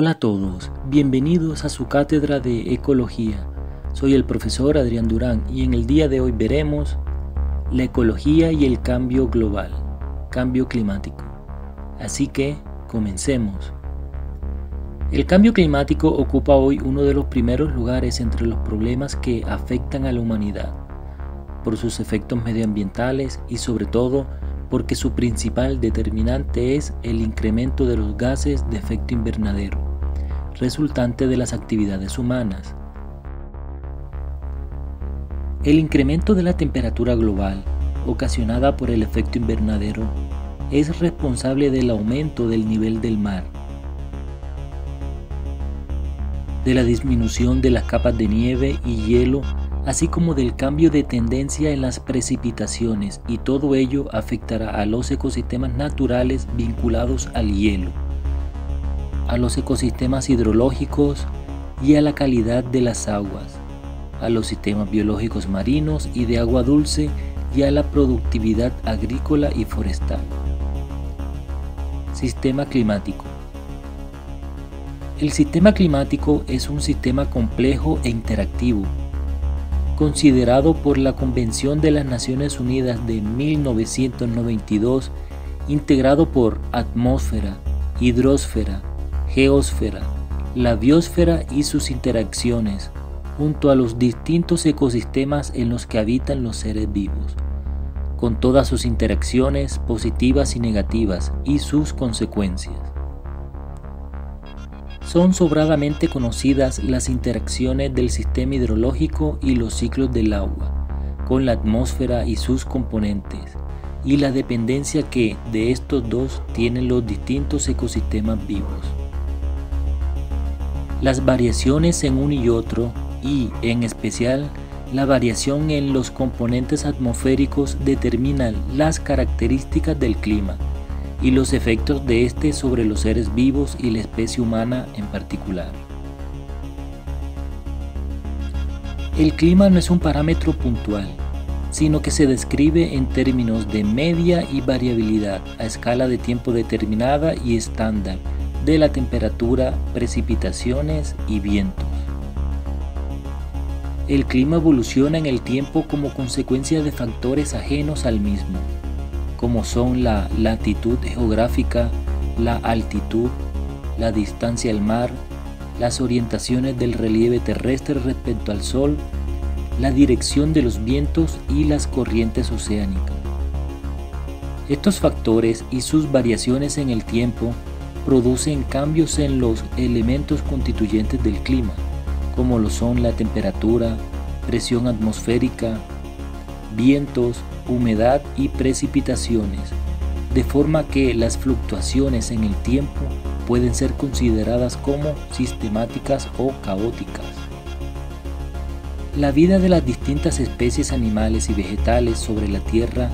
Hola a todos, bienvenidos a su cátedra de Ecología. Soy el profesor Adrián Durán y en el día de hoy veremos la ecología y el cambio global, cambio climático. Así que, comencemos. El cambio climático ocupa hoy uno de los primeros lugares entre los problemas que afectan a la humanidad, por sus efectos medioambientales y sobre todo porque su principal determinante es el incremento de los gases de efecto invernadero, resultante de las actividades humanas. El incremento de la temperatura global, ocasionada por el efecto invernadero, es responsable del aumento del nivel del mar, de la disminución de las capas de nieve y hielo así como del cambio de tendencia en las precipitaciones y todo ello afectará a los ecosistemas naturales vinculados al hielo, a los ecosistemas hidrológicos y a la calidad de las aguas, a los sistemas biológicos marinos y de agua dulce y a la productividad agrícola y forestal. Sistema climático. El sistema climático es un sistema complejo e interactivo considerado por la Convención de las Naciones Unidas de 1992, integrado por atmósfera, hidrosfera, la biosfera y sus interacciones, junto a los distintos ecosistemas en los que habitan los seres vivos, con todas sus interacciones positivas y negativas y sus consecuencias. Son sobradamente conocidas las interacciones del sistema hidrológico y los ciclos del agua, con la atmósfera y sus componentes, y la dependencia que de estos dos tienen los distintos ecosistemas vivos. Las variaciones en uno y otro, y en especial la variación en los componentes atmosféricos determinan las características del clima y los efectos de este sobre los seres vivos y la especie humana en particular. El clima no es un parámetro puntual, sino que se describe en términos de media y variabilidad a escala de tiempo determinada y estándar de la temperatura, precipitaciones y vientos. El clima evoluciona en el tiempo como consecuencia de factores ajenos al mismo, como son la latitud geográfica, la altitud, la distancia al mar, las orientaciones del relieve terrestre respecto al Sol, la dirección de los vientos y las corrientes oceánicas. Estos factores y sus variaciones en el tiempo producen cambios en los elementos constituyentes del clima, como lo son la temperatura, presión atmosférica, vientos, humedad y precipitaciones, de forma que las fluctuaciones en el tiempo pueden ser consideradas como sistemáticas o caóticas. La vida de las distintas especies animales y vegetales sobre la Tierra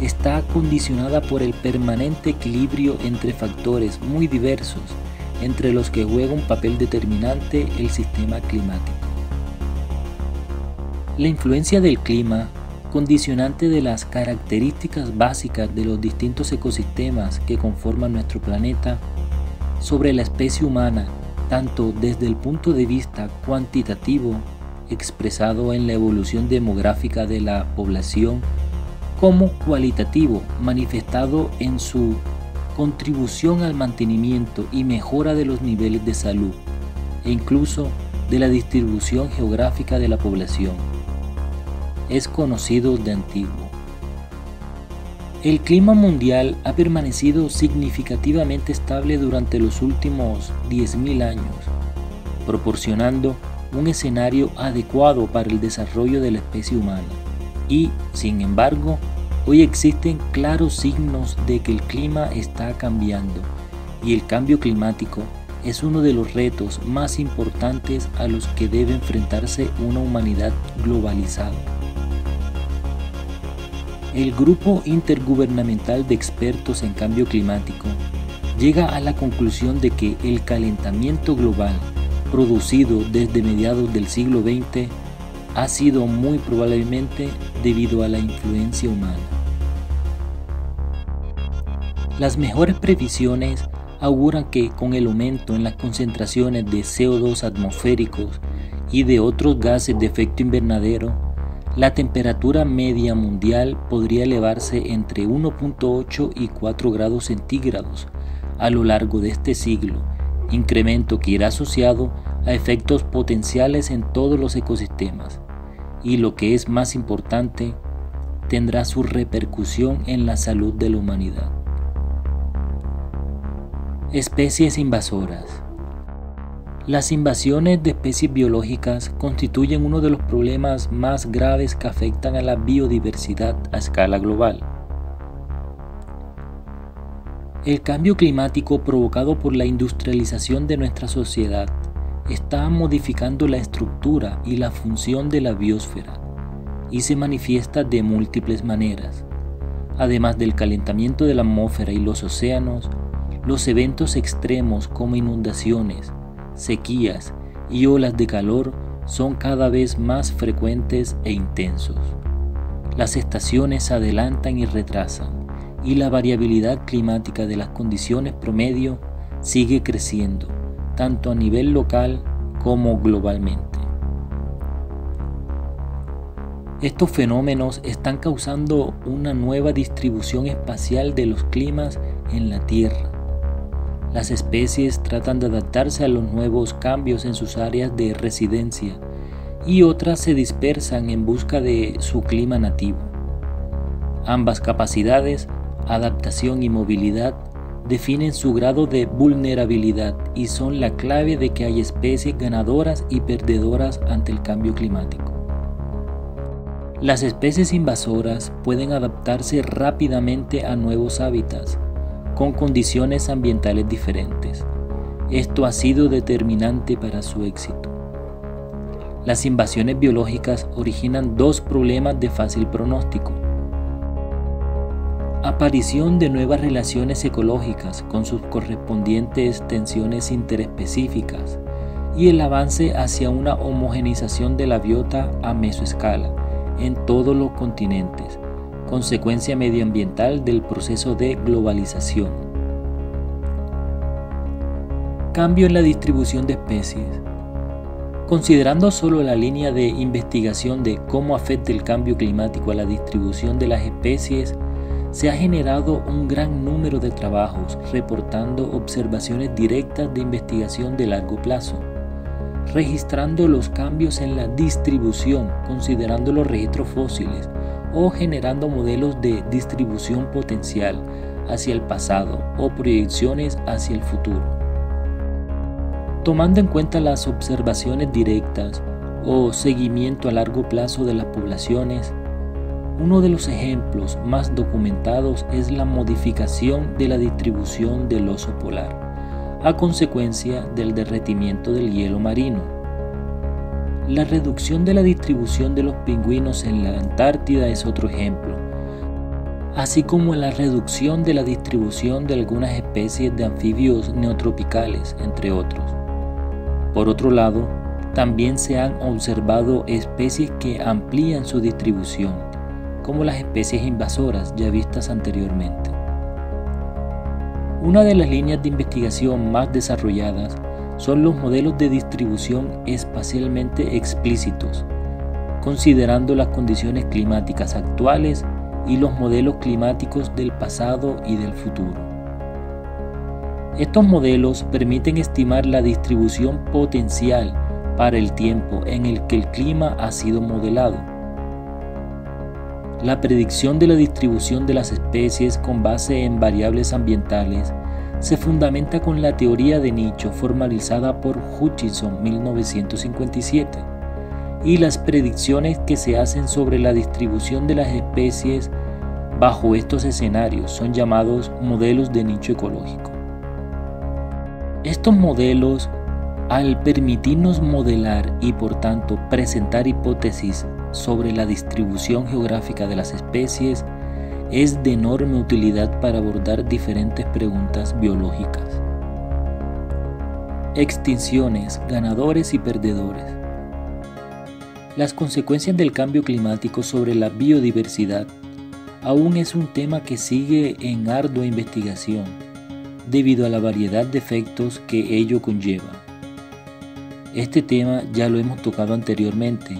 está condicionada por el permanente equilibrio entre factores muy diversos, entre los que juega un papel determinante el sistema climático. La influencia del clima condicionante de las características básicas de los distintos ecosistemas que conforman nuestro planeta sobre la especie humana, tanto desde el punto de vista cuantitativo, expresado en la evolución demográfica de la población, como cualitativo, manifestado en su contribución al mantenimiento y mejora de los niveles de salud, e incluso de la distribución geográfica de la población es conocido de antiguo. El clima mundial ha permanecido significativamente estable durante los últimos 10.000 años, proporcionando un escenario adecuado para el desarrollo de la especie humana. Y, sin embargo, hoy existen claros signos de que el clima está cambiando y el cambio climático es uno de los retos más importantes a los que debe enfrentarse una humanidad globalizada el Grupo Intergubernamental de Expertos en Cambio Climático llega a la conclusión de que el calentamiento global producido desde mediados del siglo XX ha sido muy probablemente debido a la influencia humana. Las mejores previsiones auguran que con el aumento en las concentraciones de CO2 atmosféricos y de otros gases de efecto invernadero, la temperatura media mundial podría elevarse entre 1.8 y 4 grados centígrados a lo largo de este siglo, incremento que irá asociado a efectos potenciales en todos los ecosistemas y lo que es más importante, tendrá su repercusión en la salud de la humanidad. Especies invasoras. Las invasiones de especies biológicas constituyen uno de los problemas más graves que afectan a la biodiversidad a escala global. El cambio climático provocado por la industrialización de nuestra sociedad está modificando la estructura y la función de la biosfera y se manifiesta de múltiples maneras. Además del calentamiento de la atmósfera y los océanos, los eventos extremos como inundaciones, sequías y olas de calor son cada vez más frecuentes e intensos. Las estaciones adelantan y retrasan y la variabilidad climática de las condiciones promedio sigue creciendo, tanto a nivel local como globalmente. Estos fenómenos están causando una nueva distribución espacial de los climas en la Tierra las especies tratan de adaptarse a los nuevos cambios en sus áreas de residencia y otras se dispersan en busca de su clima nativo. Ambas capacidades, adaptación y movilidad, definen su grado de vulnerabilidad y son la clave de que hay especies ganadoras y perdedoras ante el cambio climático. Las especies invasoras pueden adaptarse rápidamente a nuevos hábitats, con condiciones ambientales diferentes. Esto ha sido determinante para su éxito. Las invasiones biológicas originan dos problemas de fácil pronóstico. Aparición de nuevas relaciones ecológicas con sus correspondientes tensiones interespecíficas y el avance hacia una homogenización de la biota a mesoescala en todos los continentes, consecuencia medioambiental del proceso de globalización. Cambio en la distribución de especies. Considerando solo la línea de investigación de cómo afecta el cambio climático a la distribución de las especies, se ha generado un gran número de trabajos reportando observaciones directas de investigación de largo plazo, registrando los cambios en la distribución considerando los registros fósiles, o generando modelos de distribución potencial hacia el pasado o proyecciones hacia el futuro. Tomando en cuenta las observaciones directas o seguimiento a largo plazo de las poblaciones, uno de los ejemplos más documentados es la modificación de la distribución del oso polar, a consecuencia del derretimiento del hielo marino la reducción de la distribución de los pingüinos en la Antártida es otro ejemplo, así como la reducción de la distribución de algunas especies de anfibios neotropicales, entre otros. Por otro lado, también se han observado especies que amplían su distribución, como las especies invasoras ya vistas anteriormente. Una de las líneas de investigación más desarrolladas son los modelos de distribución espacialmente explícitos, considerando las condiciones climáticas actuales y los modelos climáticos del pasado y del futuro. Estos modelos permiten estimar la distribución potencial para el tiempo en el que el clima ha sido modelado. La predicción de la distribución de las especies con base en variables ambientales se fundamenta con la teoría de nicho formalizada por Hutchinson 1957 y las predicciones que se hacen sobre la distribución de las especies bajo estos escenarios son llamados modelos de nicho ecológico. Estos modelos, al permitirnos modelar y por tanto presentar hipótesis sobre la distribución geográfica de las especies, es de enorme utilidad para abordar diferentes preguntas biológicas. Extinciones, ganadores y perdedores. Las consecuencias del cambio climático sobre la biodiversidad aún es un tema que sigue en ardua investigación, debido a la variedad de efectos que ello conlleva. Este tema ya lo hemos tocado anteriormente,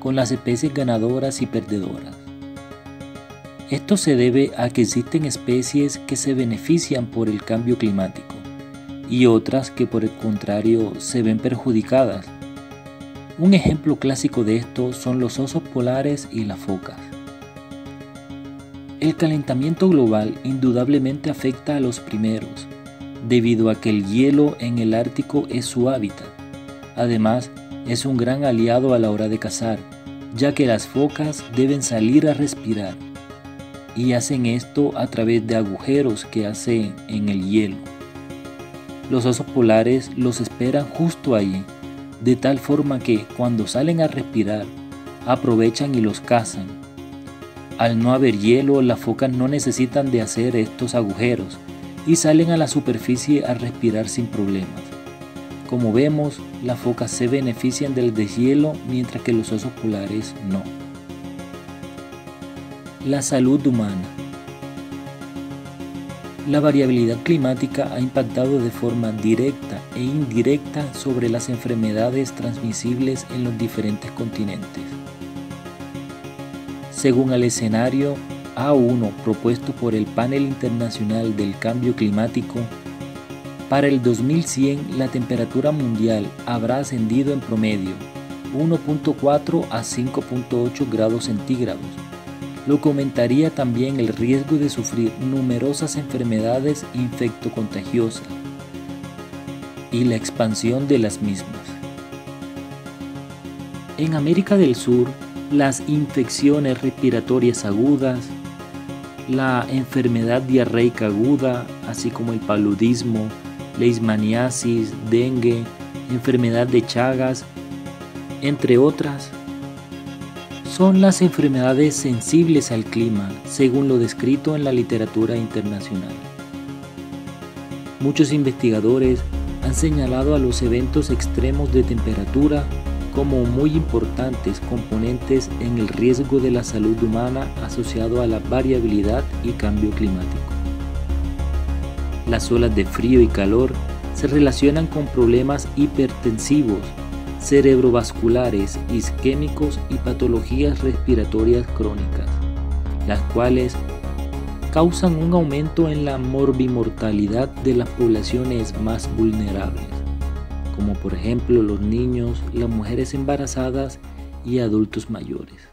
con las especies ganadoras y perdedoras. Esto se debe a que existen especies que se benefician por el cambio climático y otras que por el contrario se ven perjudicadas. Un ejemplo clásico de esto son los osos polares y las focas. El calentamiento global indudablemente afecta a los primeros, debido a que el hielo en el Ártico es su hábitat. Además, es un gran aliado a la hora de cazar, ya que las focas deben salir a respirar, y hacen esto a través de agujeros que hacen en el hielo. Los osos polares los esperan justo allí, de tal forma que cuando salen a respirar, aprovechan y los cazan. Al no haber hielo, las focas no necesitan de hacer estos agujeros y salen a la superficie a respirar sin problemas. Como vemos, las focas se benefician del deshielo mientras que los osos polares no. La salud humana. La variabilidad climática ha impactado de forma directa e indirecta sobre las enfermedades transmisibles en los diferentes continentes. Según el escenario A1 propuesto por el Panel Internacional del Cambio Climático, para el 2100 la temperatura mundial habrá ascendido en promedio 1.4 a 5.8 grados centígrados lo comentaría también el riesgo de sufrir numerosas enfermedades infectocontagiosas y la expansión de las mismas. En América del Sur, las infecciones respiratorias agudas, la enfermedad diarreica aguda, así como el paludismo, leishmaniasis, dengue, enfermedad de Chagas, entre otras, son las enfermedades sensibles al clima, según lo descrito en la literatura internacional. Muchos investigadores han señalado a los eventos extremos de temperatura como muy importantes componentes en el riesgo de la salud humana asociado a la variabilidad y cambio climático. Las olas de frío y calor se relacionan con problemas hipertensivos cerebrovasculares, isquémicos y patologías respiratorias crónicas, las cuales causan un aumento en la morbimortalidad de las poblaciones más vulnerables, como por ejemplo los niños, las mujeres embarazadas y adultos mayores.